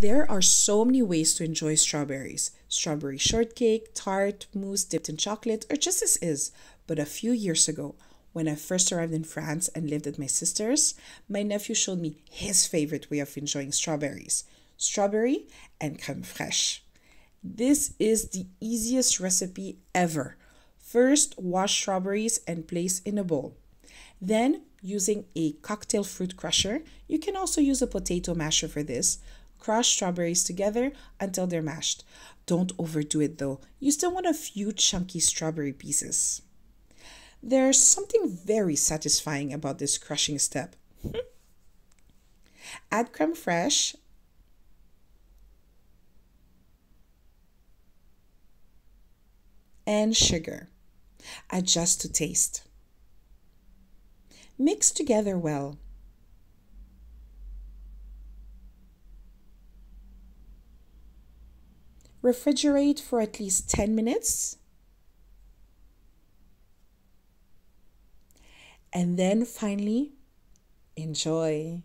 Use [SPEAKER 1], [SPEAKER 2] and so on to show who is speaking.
[SPEAKER 1] There are so many ways to enjoy strawberries strawberry shortcake, tart, mousse dipped in chocolate, or just as is. But a few years ago, when I first arrived in France and lived at my sister's, my nephew showed me his favorite way of enjoying strawberries strawberry and creme fraiche. This is the easiest recipe ever. First, wash strawberries and place in a bowl. Then, using a cocktail fruit crusher, you can also use a potato masher for this. Crush strawberries together until they're mashed. Don't overdo it though, you still want a few chunky strawberry pieces. There's something very satisfying about this crushing step. Add creme fraiche and sugar. Adjust to taste. Mix together well. Refrigerate for at least 10 minutes. And then finally, enjoy.